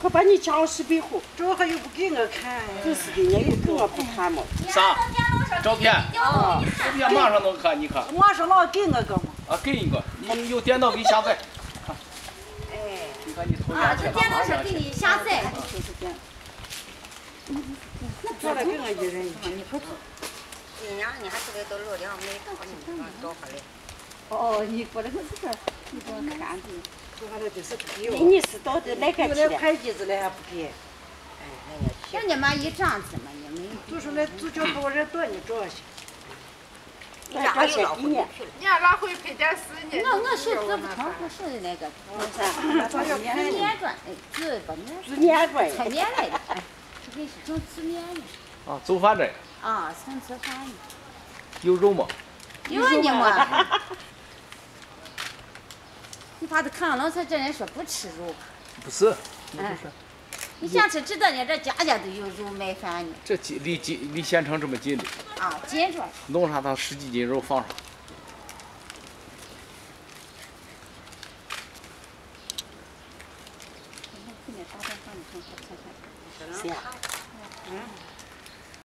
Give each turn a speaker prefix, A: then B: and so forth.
A: 可把你家是白活。
B: 这还又不给我看。
A: 就是的，人家又给我不看嘛。
C: 啥？照片？啊，照片马上能看，你看。
B: 马上老给我个嘛。
C: 啊，给一个，你有电脑给你下载。
B: 哎。
C: 你看你头
D: 啊，这电脑上给你下载。
B: 那来给我一人一个。
D: 你快走。哎呀，你还是得到老两没把你找回来。
A: 哦，你过来我这个，你给我看的。
B: 给
A: 我。你是到底哪个去
B: 了？快递子了还不给。
D: 哎，人家嘛一张子嘛，你们。
B: 就是那，就叫把我这多你找去。
D: 你咋又老
E: 回去？你还拿回配电视呢？
D: 我我是做不成，不是那个。
A: 啥？
D: 做面砖，哎，做不面。
A: 做面砖。
D: 拆面来的，哎，这个是做做面的。
C: 啊，做饭的。
D: 啊，算做饭的。
C: 有肉吗？
D: 有呢嘛。他看了，他这人说不吃肉。
C: 不是，
D: 不是。你想吃，知道呢？这家家都有肉卖饭呢。
C: 这近离近离县城这么近的。
D: 啊，近着。
C: 弄上他十几斤肉放上。
A: 谁呀？
B: 嗯。